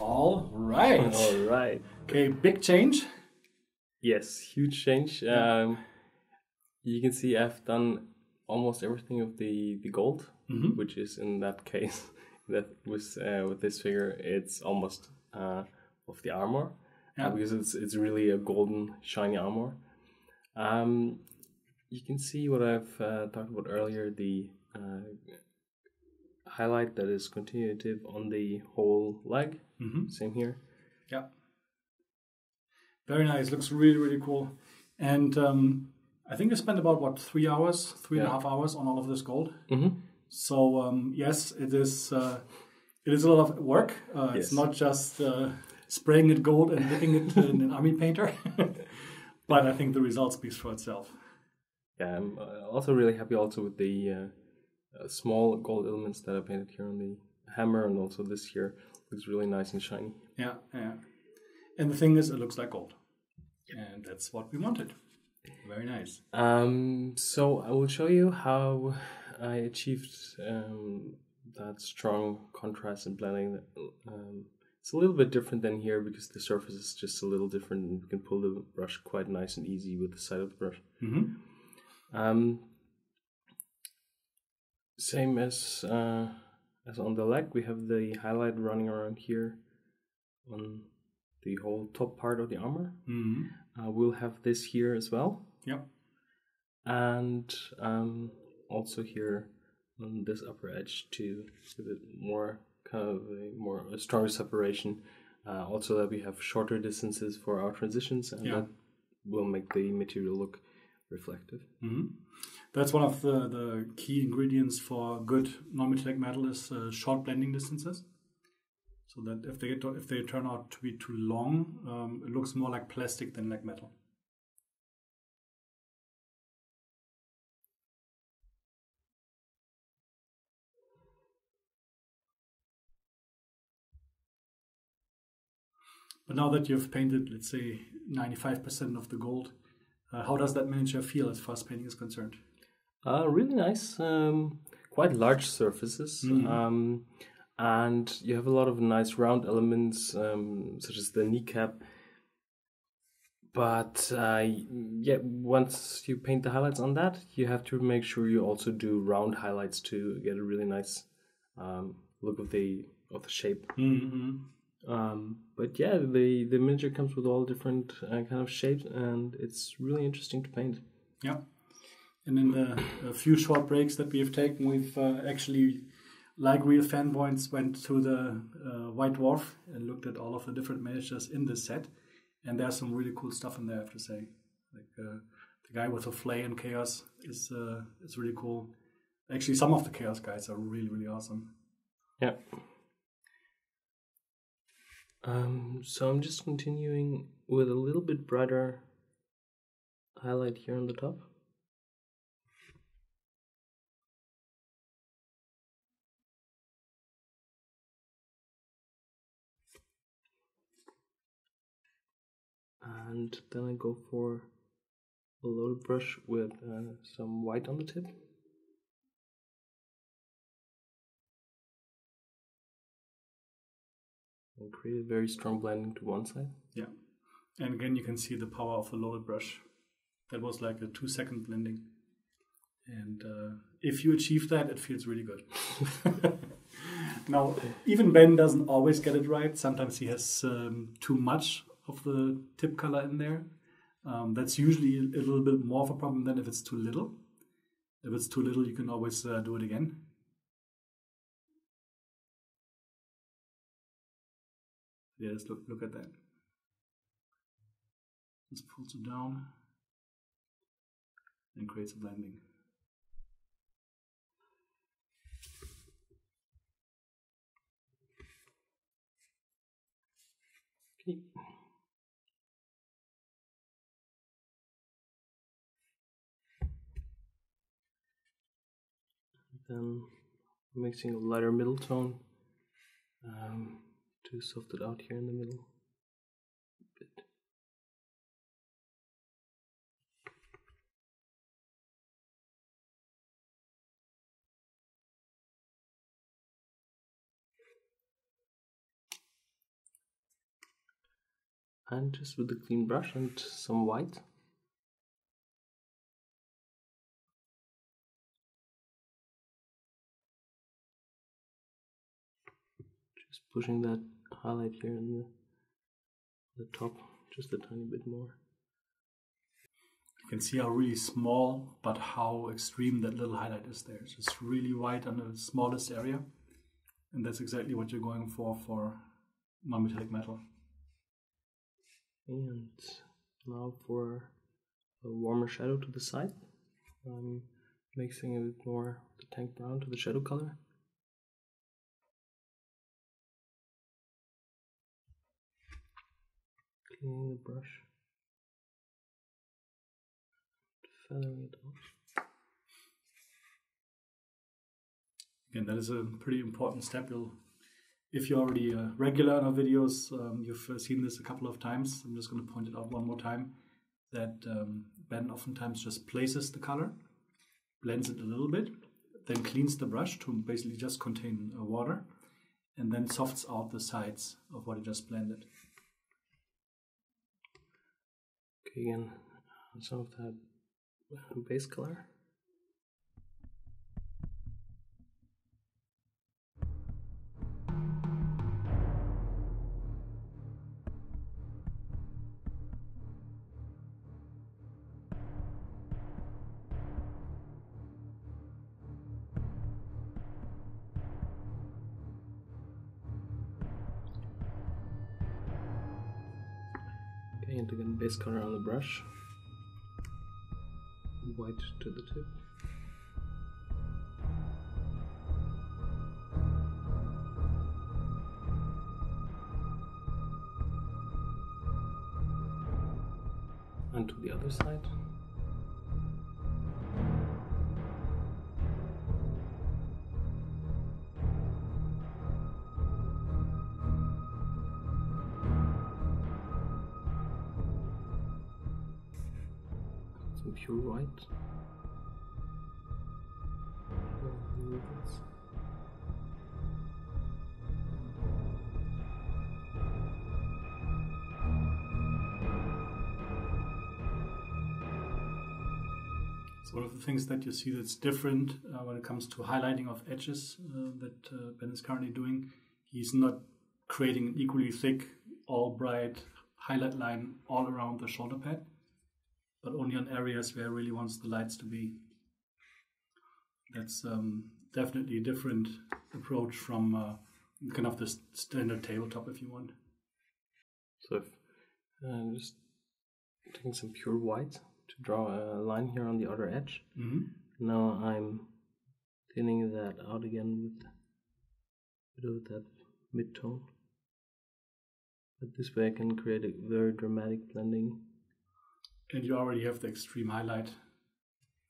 All right. All right. Okay, big change. Yes, huge change. Um, you can see I've done almost everything of the the gold, Mhm. which is in that case that with uh, with this figure it's almost uh, of the armor Yeah. uh, because it's it's really a golden shiny armor. Um, you can see what I've uh, talked about earlier the uh, highlight that is continuative on the whole leg. Mhm. Same here. Yeah. Very nice. Looks really, really cool. And um, I think I spent about what three hours, three and a half hours on all of this gold. Mm-hmm. So um, yes, it is. Uh, it is a lot of work. Uh, It's not just uh, spraying it gold and dipping it in an army painter, but I think the result speaks for itself. Yeah, I'm uh, also really happy also with the uh, small gold elements that I painted here on the hammer and also this here looks really nice and shiny. Yeah, yeah. And the thing is, it looks like gold, and that's what we wanted. Very nice. Um, so I will show you how I achieved um, that strong contrast and blending. Um, it's a little bit different than here because the surface is just a little different and you can pull the brush quite nice and easy with the side of the brush. Mm-hmm. Um, same as uh, as on the leg, we have the highlight running around here on the whole top part of the armor. Mm-hmm. Uh, we'll have this here as well, Yep. and um, also here on this upper edge to give it more kind of a more a stronger separation. Uh, also that we have shorter distances for our transitions, and Yeah. that will make the material look reflective. hmm That's one of the, the key ingredients for good non-metallic metal is uh, short blending distances. So that if they to, if they turn out to be too long, um, it looks more like plastic than like metal. But now that you've painted, let's say, 95% of the gold, uh, how does that miniature feel as far as painting is concerned? Uh, really nice, um, quite large surfaces, Mhm. um, and you have a lot of nice round elements, um, such as the kneecap. But uh, yeah, once you paint the highlights on that, you have to make sure you also do round highlights to get a really nice um, look of the of the shape. Mm-hmm. Um, but yeah, the the miniature comes with all different uh, kind of shapes, and it's really interesting to paint. Yeah. And in the few short breaks that we have taken, we've uh, actually, like real fanboys, went to the uh, White Dwarf and looked at all of the different miniatures in this set. And there's some really cool stuff in there, I have to say. Like uh, the guy with the flay and chaos is is really cool. Actually, some of the chaos guys are really really awesome. Yeah. Um, so I'm just continuing with a little bit brighter highlight here on the top. And then I go for a loaded brush with uh, some white on the tip. and create a very strong blending to one side. Yeah. And again, you can see the power of a loaded brush. That was like a two second blending. And uh, if you achieve that, it feels really good. now, even Ben doesn't always get it right. Sometimes he has um, too much of the tip color in there. Um, that's usually a little bit more of a problem than if it's too little. If it's too little, you can always uh, do it again. Yeah, just look, look at that. Just pulls it down and creates a blending. Okay. Then mixing a lighter middle tone um, to soft it out here in the middle. bit. And just with a clean brush and some white. Pushing that highlight here in the, the top just a tiny bit more. You can see how really small, but how extreme that little highlight is there. It's just really white on the smallest area. And that's exactly what you're going for for non-metallic metal. And now for a warmer shadow to the side. I'm mixing a bit more the tank brown to the shadow color. Cleaning the brush. Feathering it off. Again, that is a pretty important step. You'll, if you're already a regular in our videos, um, you've uh, seen this a couple of times. I'm just going to point it out one more time that um, Ben oftentimes just places the color, blends it a little bit, then cleans the brush to basically just contain uh, water, and then softs out the sides of what he just blended. Okay, again, uh, some of that uh, base color. And again, base color on the brush. White to the tip. Pure white. So one of the things that you see that's different uh, when it comes to highlighting of edges uh, that uh, Ben is currently doing, he's not creating an equally thick, all bright highlight line all around the shoulder pad, but only on areas where he really wants the lights to be. That's um, definitely a different approach from uh, kind of the standard tabletop, if you want. So if uh, just taking some pure white to draw a line here on the other edge. Mm-hmm. Now I'm thinning that out again with a bit of that mid-tone. But this way I can create a very dramatic blending. And you already have the extreme highlight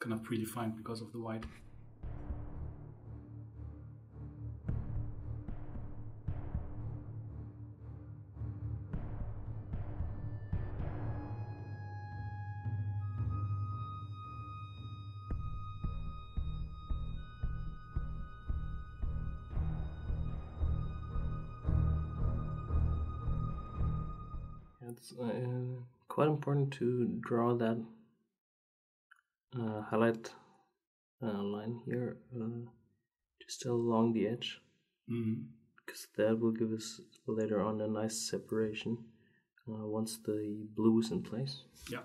kind of predefined because of the white. Important to draw that uh, highlight uh, line here uh, just along the edge Mm-hmm. because that will give us later on a nice separation uh, once the blue is in place. Yeah.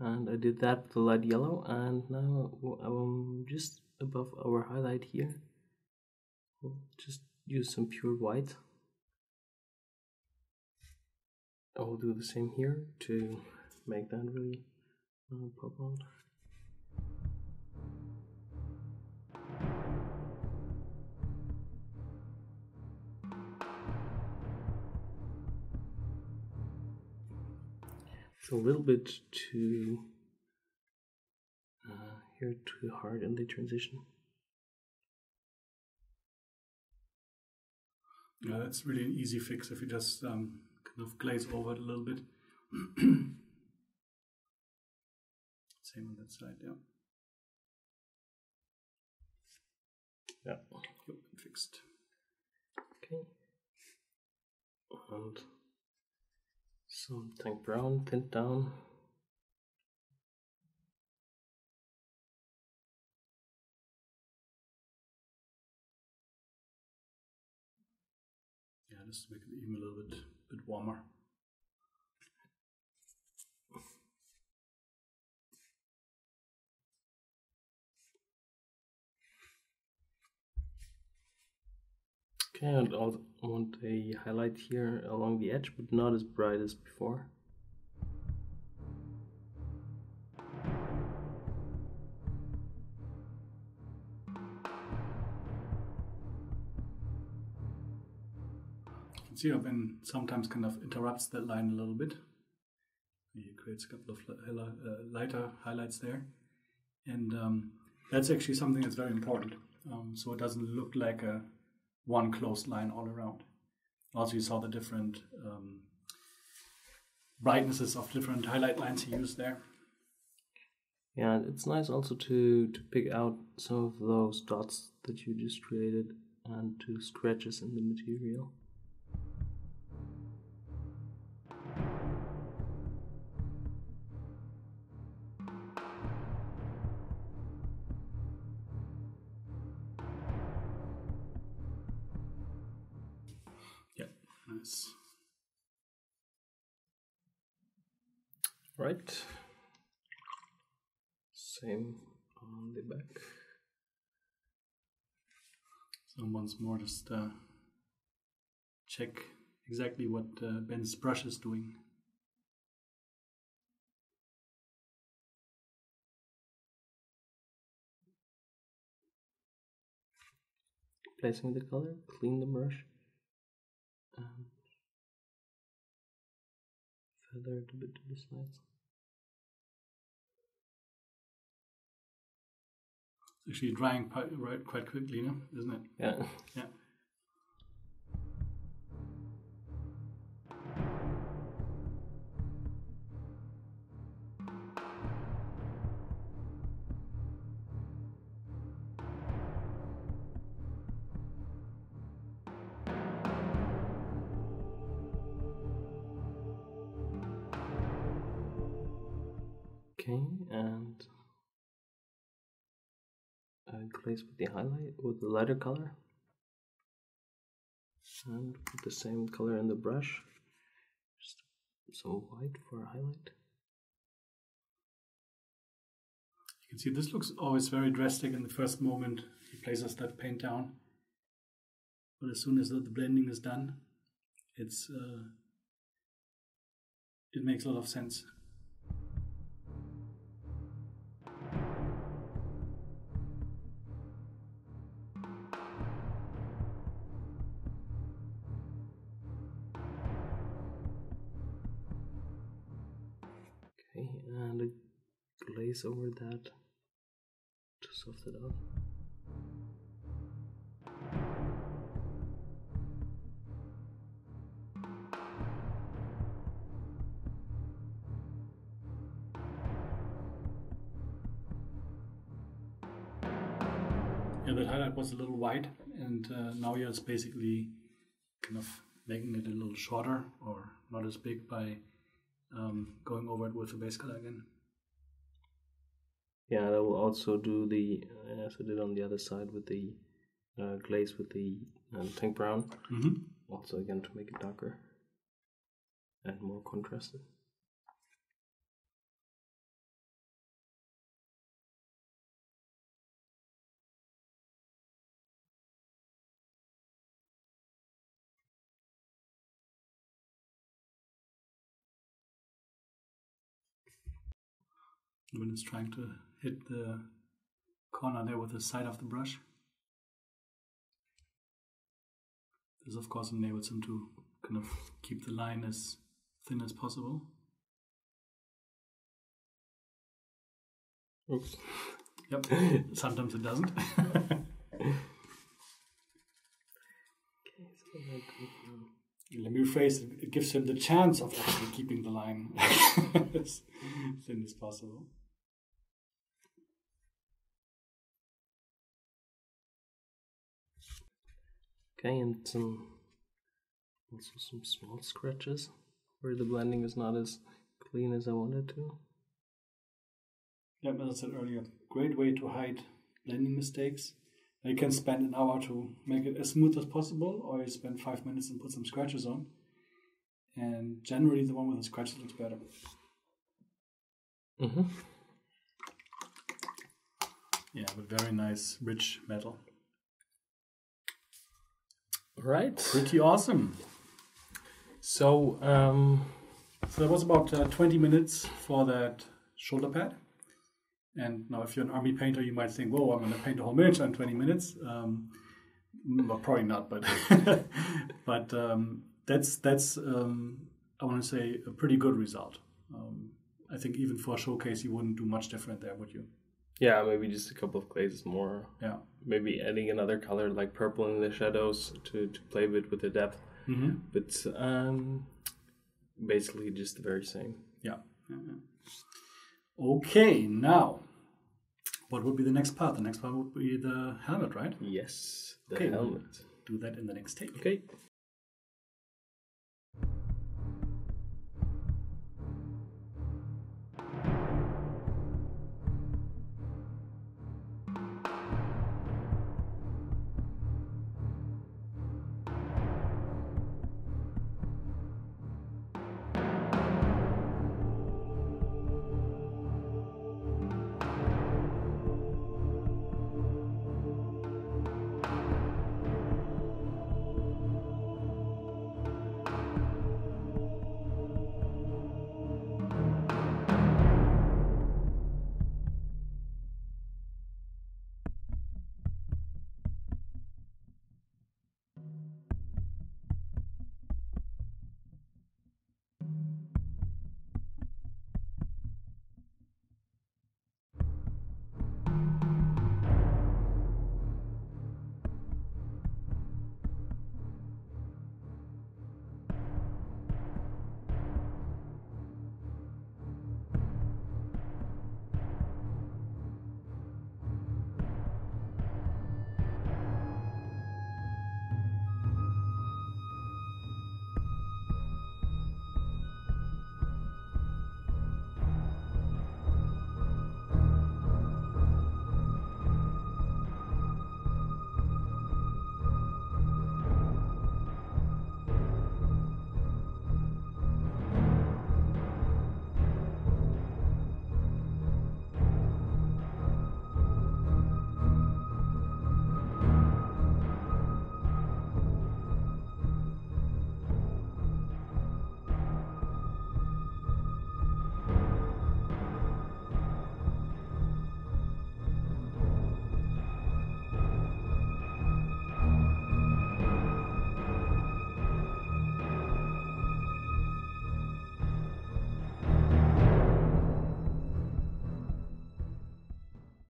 And I did that with the light yellow, and now I'm just above our highlight here. We'll just use some pure white. I will do the same here to make that really uh, pop out. It's a little bit too uh, here too hard in the transition. Yeah, that's really an easy fix if you just um, kind of glaze over it a little bit. Same on that side, yeah. Yeah. Yep, fixed. Okay. And some tank brown pinned down. Just to make it even a little bit bit warmer. Okay, and I want a highlight here along the edge, but not as bright as before. Ben sometimes kind of interrupts that line a little bit. He creates a couple of uh, lighter highlights there. And um, that's actually something that's very important. Um, so it doesn't look like a one closed line all around. Also, you saw the different um, brightnesses of different highlight lines he used there. Yeah, it's nice also to to pick out some of those dots that you just created and to scratches in the material. Right. Same on the back. So once more, just uh, check exactly what uh, Ben's brush is doing. Placing the color, clean the brush, and feather it a bit to the sides. Actually drying quite, right, quite quickly, no? isn't it? Yeah. Yeah. Okay, uh, glaze with the highlight with the lighter color, and put the same color in the brush. Just some white for a highlight. You can see this looks always very drastic in the first moment he places that paint down. But as soon as the blending is done, it's uh, it makes a lot of sense. Glaze over that to soften it up. Yeah, that highlight was a little wide, and uh, now you're just basically kind of making it a little shorter or not as big by um, going over it with the base color again. Yeah, and I will also do the uh, as I did on the other side with the uh, glaze with the um, tank brown. Mm-hmm. Also again to make it darker and more contrasted. When it's trying to hit the corner there with the side of the brush. This, of course, enables him to kind of keep the line as thin as possible. Oops. Yep, sometimes it doesn't. Okay, so like, um, Let me rephrase it. It gives him the chance of actually keeping the line as thin as possible. Okay, and some also some small scratches where the blending is not as clean as I wanted to. Yeah, as I said earlier, great way to hide blending mistakes. You can spend an hour to make it as smooth as possible, or you spend five minutes and put some scratches on. And generally, the one with the scratches looks better. Mm-hmm. Yeah, but very nice, rich metal. Right. Pretty awesome. So, um, So that was about uh, 20 minutes for that shoulder pad. And now, if you're an army painter, you might think, "Whoa, I'm going to paint a whole miniature in 20 minutes." Um, well, probably not, but but um, that's that's um, I want to say a pretty good result. Um, I think even for a showcase, you wouldn't do much different there, would you? Yeah, maybe just a couple of glazes more. Yeah. Maybe adding another color like purple in the shadows to, to play a bit with the depth. Mm-hmm. But um, basically just the very same. Yeah. yeah, yeah. Okay, now, what would be the next part? The next part would be the helmet, right? Yes, the Okay. helmet. Do that in the next take. Okay.